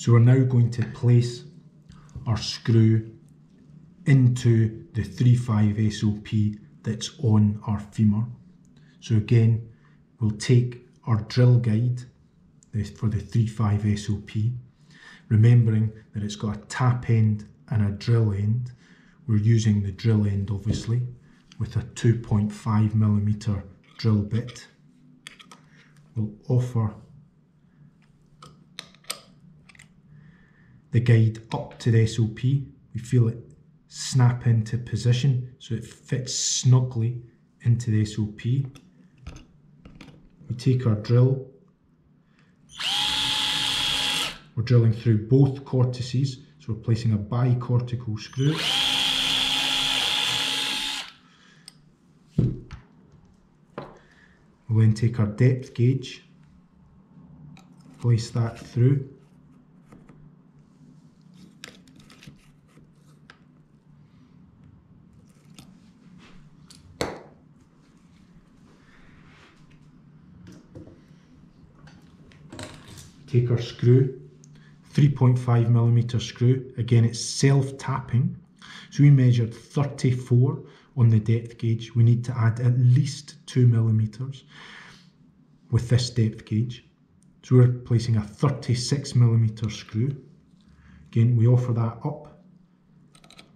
So we're now going to place our screw into the 3.5 SOP that's on our femur. So again, we'll take our drill guide for the 3.5 SOP, remembering that it's got a tap end and a drill end. We're using the drill end obviously with a 2.5 millimeter drill bit. We'll offer the guide up to the SOP. We feel it snap into position so it fits snugly into the SOP. We take our drill. We're drilling through both cortices, so we're placing a bicortical screw. We'll then take our depth gauge, place that through. Take our screw, 3.5 millimeter screw, again it's self-tapping, so we measured 34 on the depth gauge, we need to add at least 2 millimeters with this depth gauge. So we're placing a 36 millimeter screw. Again, we offer that up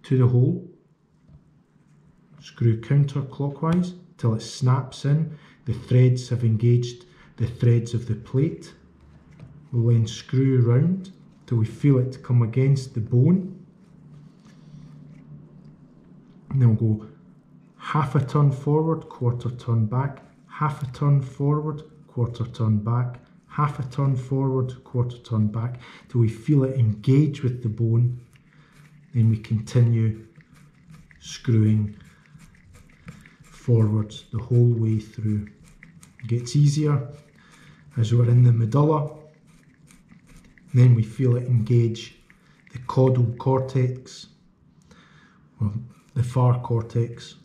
to the hole, screw counterclockwise till it snaps in. The threads have engaged the threads of the plate. We'll then screw around till we feel it come against the bone. And then we'll go half a turn forward, quarter turn back, half a turn forward, quarter turn back, half a turn forward, quarter turn back, till we feel it engage with the bone. Then we continue screwing forwards the whole way through. It gets easier as we're in the medulla. And then we feel it engage the caudal cortex, or the far cortex.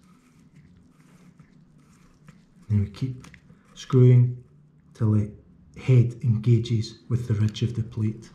Then we keep screwing till the head engages with the ridge of the plate.